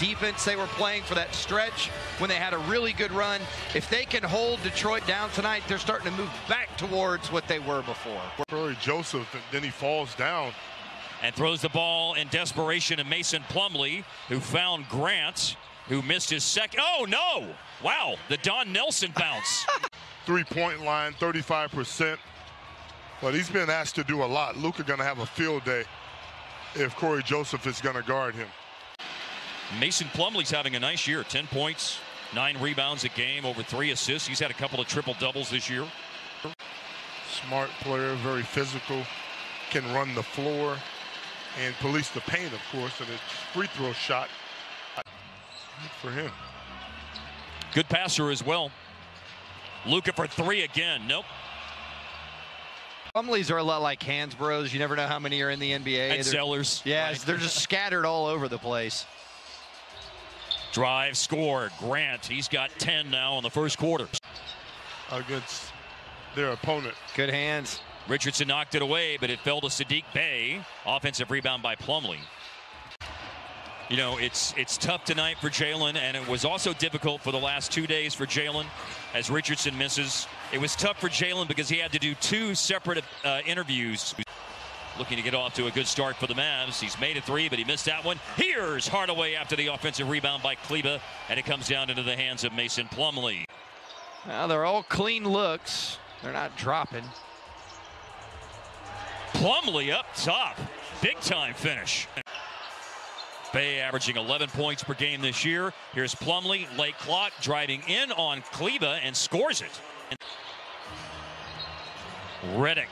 defense they were playing for that stretch when they had a really good run. If they can hold Detroit down tonight, they're starting to move back towards what they were before. Cory Joseph, and then he falls down. And throws the ball in desperation to Mason Plumlee, who found Grant, who missed his second. Oh, no! Wow, the Don Nelson bounce. Three-point line, 35%. But he's been asked to do a lot. Luka going to have a field day if Cory Joseph is going to guard him. Mason Plumlee's having a nice year. 10 points, 9 rebounds a game, over 3 assists. He's had a couple of triple-doubles this year. Smart player, very physical, can run the floor and police the paint, of course, and his free throw shot Good for him. Good passer as well. Luka for three again. Nope. Plumlees are a lot like Hansbroughs. You never know how many are in the NBA. And They're- Zellers. Yeah, Right. they're just scattered all over the place. Drive, score. Grant, he's got 10 now in the first quarter. against their opponent. Good hands. Richardson knocked it away, but it fell to Saddiq Bey. Offensive rebound by Plumlee. You know, it's it's tough tonight for Jalen, and it was also difficult for the last two days for Jalen as Richardson misses. It was tough for Jalen because he had to do two separate uh, interviews. Looking to get off to a good start for the Mavs. He's made a three, but he missed that one. Here's Hardaway after the offensive rebound by Kleber, and it comes down into the hands of Mason Plumlee. Well, they're all clean looks. They're not dropping. Plumlee up top. Big time finish. Bey averaging 11 points per game this year. Here's Plumlee, late clock, driving in on Kleber and scores it. Redick.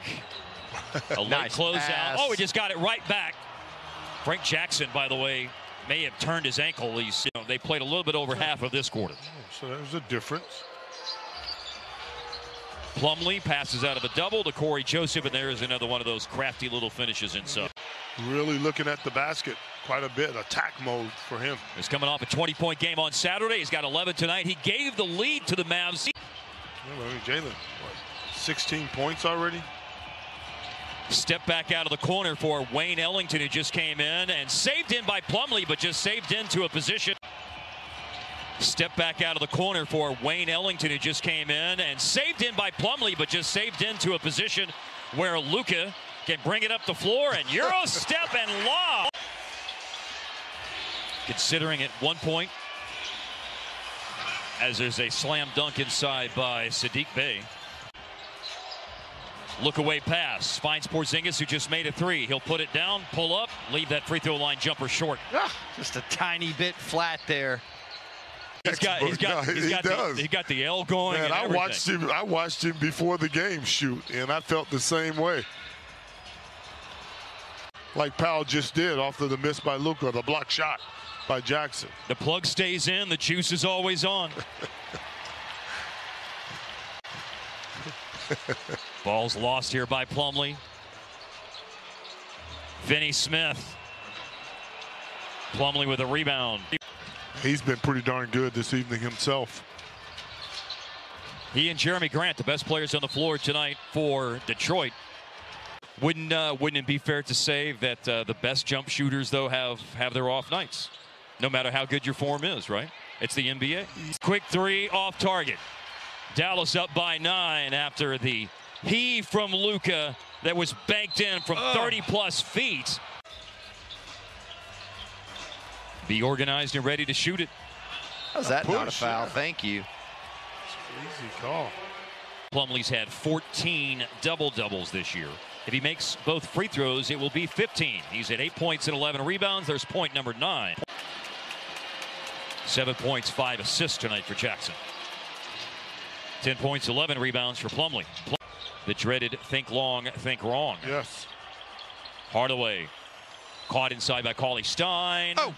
A late Nice closeout. pass. Oh, he just got it right back. Frank Jackson, by the way, may have turned his ankle. He's, you know, they played a little bit over half of this quarter. Oh, so there's a difference. Plumlee passes out of a double to Cory Joseph, and there is another one of those crafty little finishes inside. Really looking at the basket quite a bit. Attack mode for him. He's coming off a 20-point game on Saturday. He's got 11 tonight. He gave the lead to the Mavs. Well, I mean, Jalen, 16 points already? Step back out of the corner for Wayne Ellington, who just came in and saved in by Plumlee, but just saved into a position. Step back out of the corner for Wayne Ellington, who just came in and saved in by Plumlee, but just saved into a position where Luka can bring it up the floor and Euro step and lob. Considering at one point, as there's a slam dunk inside by Saddiq Bey. Look away pass. Finds Porzingis, who just made a three. He'll put it down, pull up, leave that free throw line jumper short. Ah, just a tiny bit flat there. He's got, he's got, No, he's he got, does. the, he got the L going. Man, and I everything. watched him. I watched him before the game shoot, and I felt the same way. Like Powell just did off of the miss by Luka, the block shot by Jackson. The plug stays in. The juice is always on. Ball's lost here by Plumlee. Finney Smith. Plumlee with a rebound. He's been pretty darn good this evening himself. He and Jerami Grant, the best players on the floor tonight for Detroit. Wouldn't uh, wouldn't it be fair to say that uh, the best jump shooters though have have their off nights, no matter how good your form is, right? It's the NBA. Quick three off target. Dallas up by nine after the he from Luka that was banked in from 30 plus feet. Be organized and ready to shoot it. How's that not a foul? yeah. Thank you. Easy call. Plumlee's had 14 double doubles this year. If he makes both free throws, it will be 15. He's at eight points and 11 rebounds. There's point number nine. Seven points, five assists tonight for Jackson. 10 points, 11 rebounds for Plumlee. The dreaded think long, think wrong. Yes. Hardaway caught inside by Cauley Stein. Oh.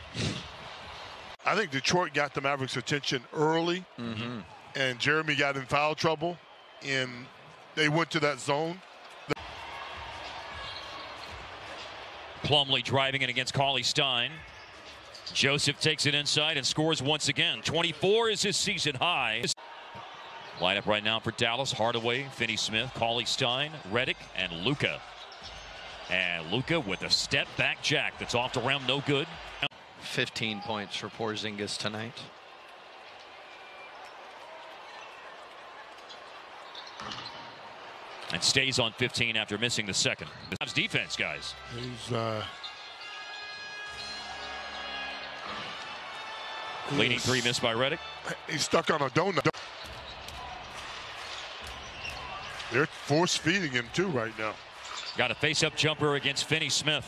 I think Detroit got the Mavericks' attention early, mm-hmm. and Jerami got in foul trouble, and they went to that zone. Plumlee driving it against Cauley Stein. Joseph takes it inside and scores once again. 24 is his season high. Lineup right now for Dallas: Hardaway, Finney Smith, Cauley Stein, Redick, and Luka. And Luka with a step back jack that's off the rim, no good. 15 points for Porzingis tonight. And stays on 15 after missing the second. Cavs defense, guys. He's uh, Leading three missed by Redick. he's stuck on a donut. They're force feeding him too right now. Got a face-up jumper against Finney Smith.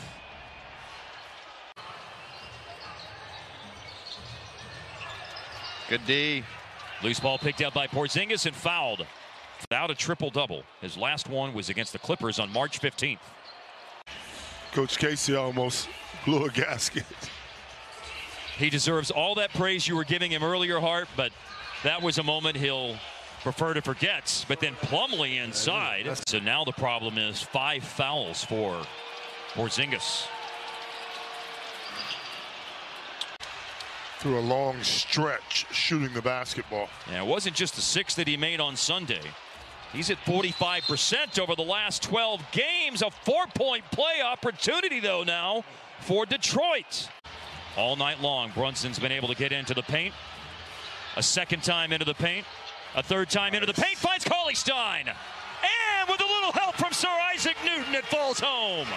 Good D. Loose ball picked up by Porzingis and fouled. Without a triple-double. His last one was against the Clippers on March 15th. Coach Casey almost blew a gasket. He deserves all that praise you were giving him earlier, Hart, but that was a moment he'll prefer to forget. But then Plumlee inside. So now the problem is five fouls for Porzingis. Through a long stretch shooting the basketball. And it wasn't just the six that he made on Sunday. He's at 45% over the last 12 games. A four-point play opportunity, though, now for Detroit. All night long, Brunson's been able to get into the paint. A second time into the paint. A third time into the paint. Finds Cauley Stein. And with a little help from Sir Isaac Newton, it falls home.